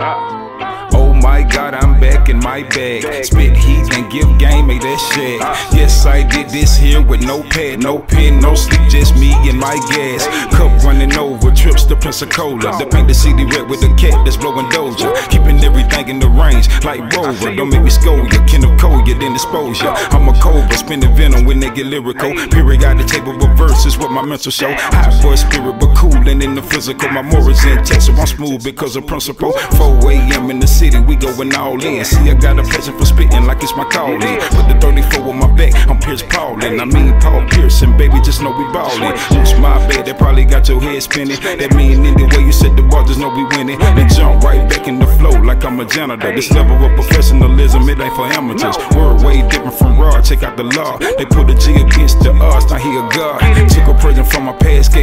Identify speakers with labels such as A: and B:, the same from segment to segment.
A: Oh my god, I'm back in my bag. Spit heat and give game, make that shit. Yes, I did this here with no pad, no pen, no sleep, just me and my gas. Cup running over, trips to Pensacola. The paint the city red with a cat that's blowing Doja. Keeping everything in the range, like Rover. Don't make me scold you, Ken cold you, then expose ya. I'm a cobra, spinning venom when they get lyrical. Periodic table with verses, what my mental show. Hot boy spirit, but coolin' in the physical. My morals intact, so I'm smooth because of principle. 4 a.m. in the going all in. See, I got a passion for spitting like it's my calling. Put the 34 on my back, I'm Pierce Paulin. I mean Paul Pearson, baby, just know we ballin'. Lose my bed, that probably got your head spinning. That mean anyway you set the bar, just know we winning. Then jump right back in the flow like I'm a janitor. This level of professionalism, it ain't for amateurs. Word way different from raw, check out the law. They put a G against the odds,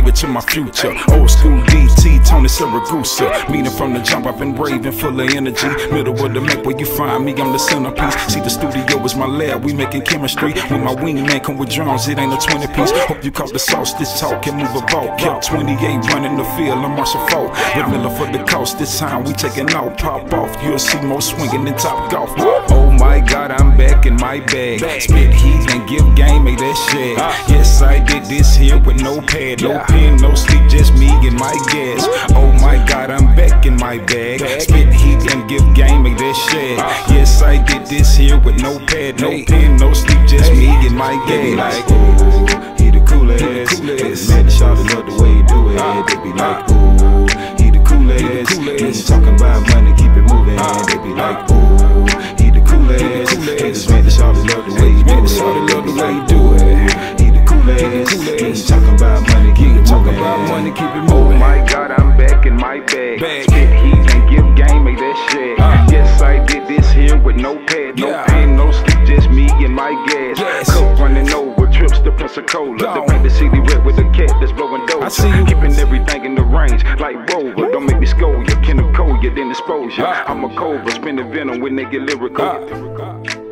A: my past, gave it to my future. Old school DT, Tony Siragusa. Meaning from the jump, I've been brave and full of energy. Middle of the map where you find me, I'm the centerpiece. See, the studio is my lab, we making chemistry. With my wingman come with drums, it ain't a 20 piece. Hope you caught the sauce, this talk can move a vault. Kept 28 running the field, I'm Marshall Faulk. With Miller for the coast, this time we taking out, pop off. You'll see more swinging than top golf. Oh my god, I'm back in my bag. Spit heat and give game, make that shit. Ah. Yes, I did this here with no pad, no pen, no sleep, just me and my gas. Oh my god, I'm back in my bag. Spit heat and give game, make that shit. Yes, I did this here with no pad, no pen, no sleep, just me and my gas.
B: like, ooh, he the coolest. Man, the shawty love the way you do it. They be like, ooh,
C: back my bag.
A: Bag.
C: Spit heat and give game, make that shit.
A: Uh.
C: Yes, I did this here with no pad, no
A: Yeah.
C: pen, no sleep, just me and my gas.
A: Yes.
C: Cup running over, trips to Pensacola. The
A: Gone.
C: paint the city red with a cat that's blowing
A: I see you.
C: Keeping everything in the range, like Rover. Don't make me scold you, can cold you, then expose you.
A: Uh.
C: I'm a cobra, spinning venom when they get lyrical.
A: Uh.